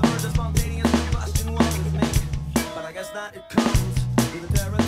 the verge of spontaneous combustion was me. But I guess that it comes with the terrorist.